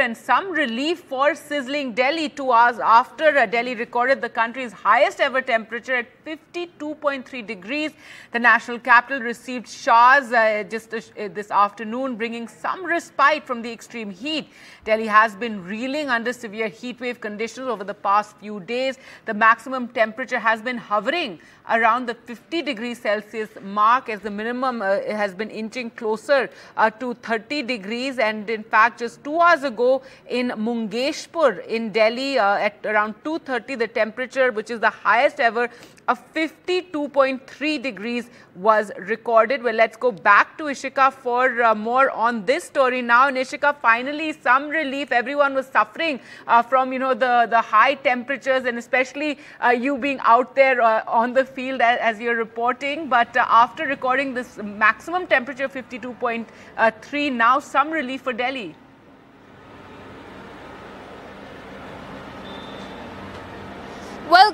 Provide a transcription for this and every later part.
and some relief for sizzling Delhi two hours after Delhi recorded the country's highest ever temperature at 52.3 degrees. The national capital received showers uh, just uh, this afternoon, bringing some respite from the extreme heat. Delhi has been reeling under severe heatwave conditions over the past few days. The maximum temperature has been hovering around the 50 degrees Celsius mark as the minimum uh, has been inching closer uh, to 30 degrees and in fact just two hours ago in Mungeshpur in Delhi uh, at around 2.30 the temperature which is the highest ever of 52.3 degrees was recorded. Well, let's go back to Ishika for uh, more on this story now. Ishika, finally some relief. Everyone was suffering uh, from, you know, the, the high temperatures and especially uh, you being out there uh, on the field as, as you're reporting. But uh, after recording this maximum temperature of 52.3, now some relief for Delhi.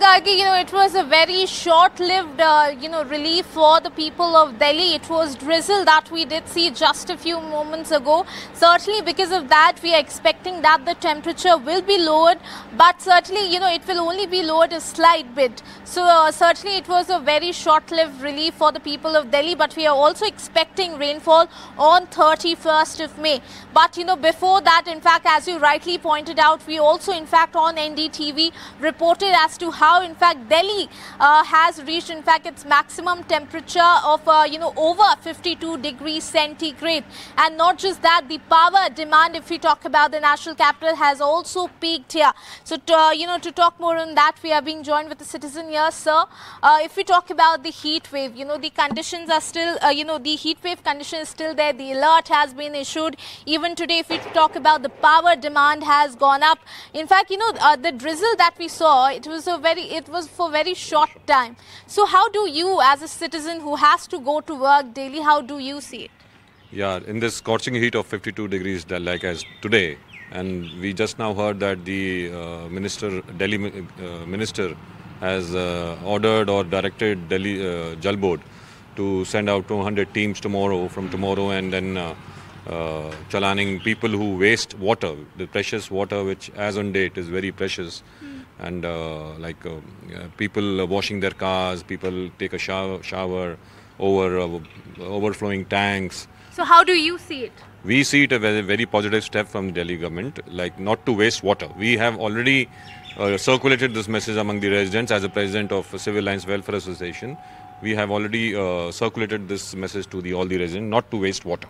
Well, Gargi, you know, it was a very short-lived, uh, you know, relief for the people of Delhi. It was drizzle that we did see just a few moments ago. Certainly, because of that, we are expecting that the temperature will be lowered. But certainly, you know, it will only be lowered a slight bit. So, uh, certainly, it was a very short-lived relief for the people of Delhi. But we are also expecting rainfall on 31st of May. But, you know, before that, in fact, as you rightly pointed out, we also, in fact, on NDTV reported as to to how in fact Delhi uh, has reached in fact its maximum temperature of uh, you know over 52 degrees centigrade. And not just that the power demand if we talk about the national capital has also peaked here. So to, uh, you know to talk more on that we are being joined with the citizen here sir. Uh, if we talk about the heat wave you know the conditions are still uh, you know the heat wave condition is still there. The alert has been issued. Even today if we talk about the power demand has gone up. In fact you know uh, the drizzle that we saw it was a very it was for very short time. So how do you as a citizen who has to go to work daily how do you see it? Yeah in this scorching heat of 52 degrees like as today and we just now heard that the uh, minister delhi uh, minister has uh, ordered or directed delhi uh, jal board to send out 200 teams tomorrow from tomorrow and then uh, uh, chalaning people who waste water, the precious water which as on date is very precious. Mm and uh, like uh, people washing their cars, people take a shower, shower over uh, overflowing tanks. So how do you see it? We see it a very, very positive step from the Delhi government, like not to waste water. We have already uh, circulated this message among the residents as a president of Civil Lines Welfare Association. We have already uh, circulated this message to the all the residents not to waste water.